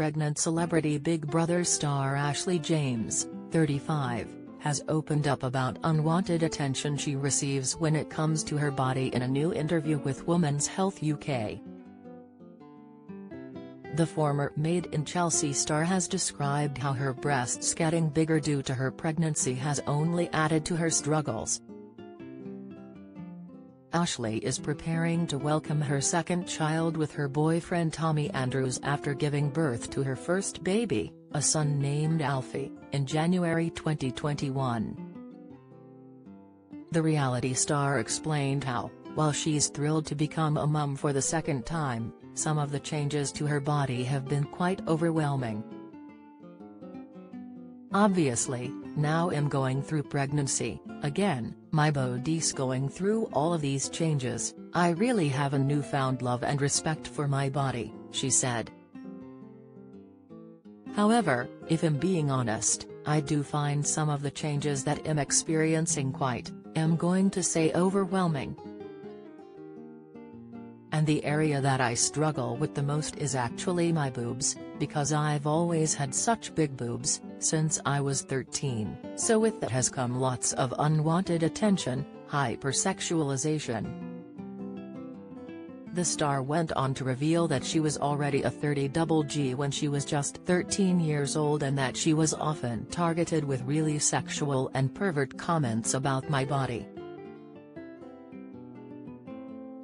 pregnant celebrity Big Brother star Ashley James, 35, has opened up about unwanted attention she receives when it comes to her body in a new interview with Women's Health UK. The former Made in Chelsea star has described how her breasts getting bigger due to her pregnancy has only added to her struggles. Ashley is preparing to welcome her second child with her boyfriend Tommy Andrews after giving birth to her first baby, a son named Alfie, in January 2021. The reality star explained how, while she's thrilled to become a mum for the second time, some of the changes to her body have been quite overwhelming. Obviously, now I'm going through pregnancy, again, my body's going through all of these changes, I really have a newfound love and respect for my body, she said. However, if I'm being honest, I do find some of the changes that I'm experiencing quite—I'm going to say overwhelming. And the area that I struggle with the most is actually my boobs, because I've always had such big boobs, since I was 13, so with that has come lots of unwanted attention, hypersexualization. The star went on to reveal that she was already a 30 double G when she was just 13 years old and that she was often targeted with really sexual and pervert comments about my body.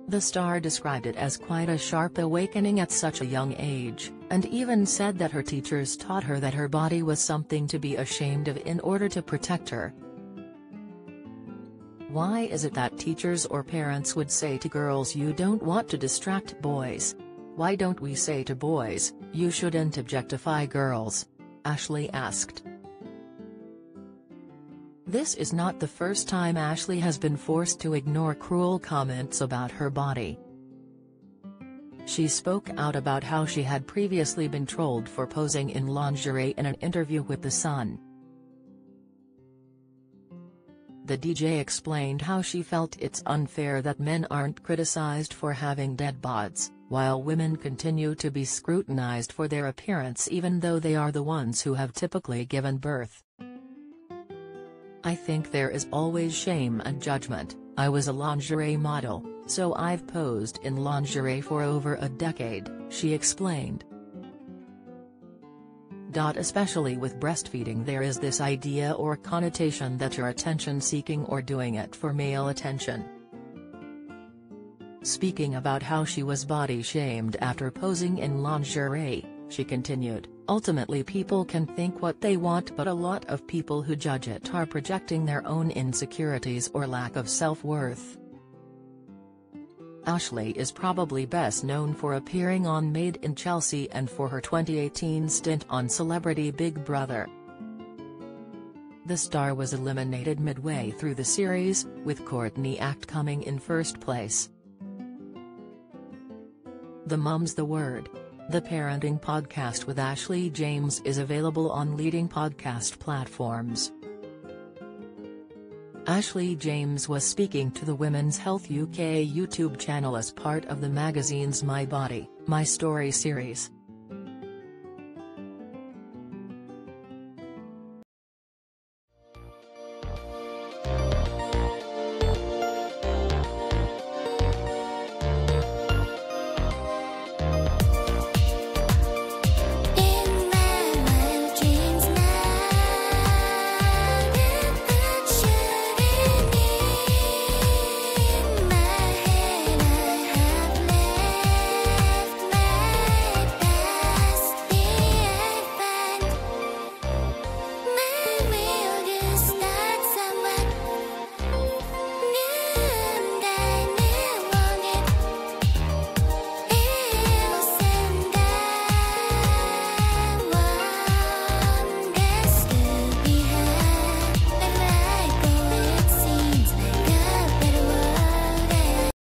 The star described it as quite a sharp awakening at such a young age, and even said that her teachers taught her that her body was something to be ashamed of in order to protect her. Why is it that teachers or parents would say to girls you don't want to distract boys? Why don't we say to boys, you shouldn't objectify girls? Ashley asked. This is not the first time Ashley has been forced to ignore cruel comments about her body. She spoke out about how she had previously been trolled for posing in lingerie in an interview with The Sun. The DJ explained how she felt it's unfair that men aren't criticized for having dead bods, while women continue to be scrutinized for their appearance even though they are the ones who have typically given birth. I think there is always shame and judgment, I was a lingerie model, so I've posed in lingerie for over a decade, she explained. Especially with breastfeeding there is this idea or connotation that you're attention-seeking or doing it for male attention. Speaking about how she was body-shamed after posing in lingerie, she continued, ultimately people can think what they want but a lot of people who judge it are projecting their own insecurities or lack of self-worth. Ashley is probably best known for appearing on Made in Chelsea and for her 2018 stint on Celebrity Big Brother. The star was eliminated midway through the series, with Courtney Act coming in first place. The Mum's the Word. The Parenting Podcast with Ashley James is available on leading podcast platforms. Ashley James was speaking to the Women's Health UK YouTube channel as part of the magazine's My Body, My Story series.